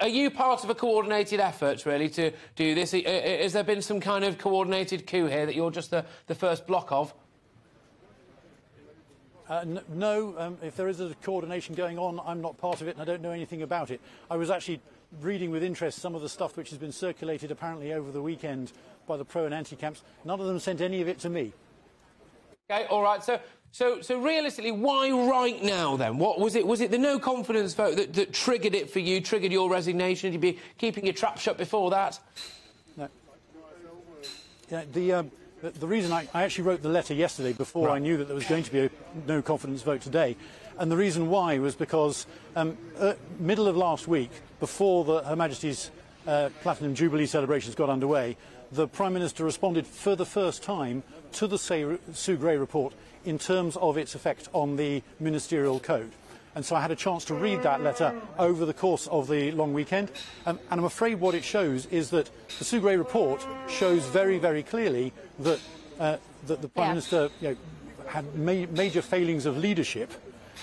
are you part of a coordinated effort, really, to do this? Has there been some kind of coordinated coup here that you're just the, the first block of? Uh, no, um, if there is a coordination going on, I'm not part of it and I don't know anything about it. I was actually reading with interest some of the stuff which has been circulated apparently over the weekend by the pro and anti camps. None of them sent any of it to me. Okay, all right. So, so, so realistically, why right now then? What was it? Was it the no confidence vote that, that triggered it for you? Triggered your resignation? You'd be keeping your trap shut before that? No. Yeah, the. Um, the, the reason I, I, actually wrote the letter yesterday before right. I knew that there was going to be a no confidence vote today, and the reason why was because um, uh, middle of last week, before the, Her Majesty's uh, Platinum Jubilee celebrations got underway, the Prime Minister responded for the first time to the Sue Gray report in terms of its effect on the ministerial code. And so I had a chance to read that letter over the course of the long weekend. Um, and I'm afraid what it shows is that the Sue Gray report shows very, very clearly that, uh, that the Prime yeah. Minister you know, had ma major failings of leadership.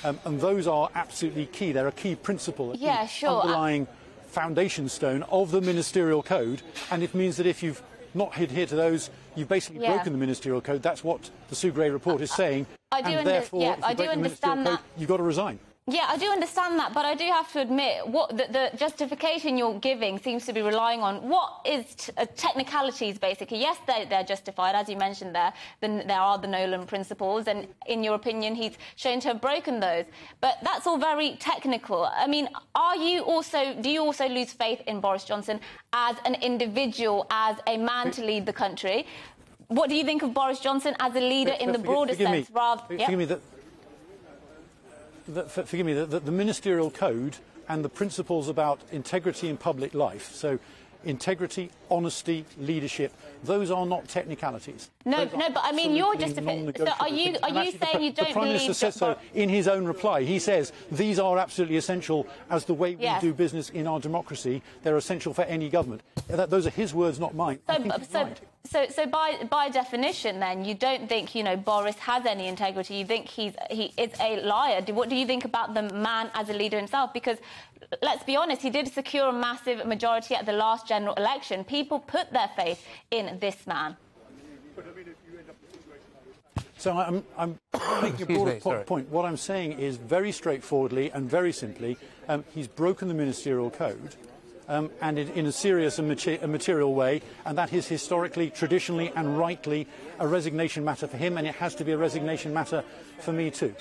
Um, and those are absolutely key. They're a key principle, a yeah, key sure. underlying foundation stone of the ministerial code. And it means that if you've not adhere to those, you've basically yeah. broken the ministerial code. That's what the Sue Gray report is saying. I do, and therefore, yeah, I do understand that. Code, you've got to resign. Yeah, I do understand that, but I do have to admit what the, the justification you're giving seems to be relying on what is uh, technicalities, basically. Yes, they're, they're, justified, as you mentioned there. The, there are the Nolan principles, and in your opinion, he's shown to have broken those. But that's all very technical. I mean, are you also do you also lose faith in Boris Johnson as an individual, as a man to lead the country? What do you think of Boris Johnson as a leader in the broader sense? Me, rather, forgive me that the, forgive me, the, the ministerial code and the principles about integrity in public life. So integrity, honesty, leadership, those are not technicalities. No, no, but I mean, you're just so are you are you saying the, you don't the Prime Minister says so in his own reply. He says these are absolutely essential as the way we yes. do business in our democracy. They're essential for any government. That, those are his words, not mine. So, so, right. So, so by by definition, then you don't think you know Boris has any integrity. You think he's he is a liar. Do, what do you think about the man as a leader himself? Because let's be honest, he did secure a massive majority at the last general election. People put their faith in this man. So I'm, I'm making a broader me, po point. What I'm saying is very straightforwardly and very simply, um, he's broken the ministerial code um, and in, in, a serious and mater material way, and that is historically, traditionally, and rightly a resignation matter for him, and it has to be a resignation matter for me too.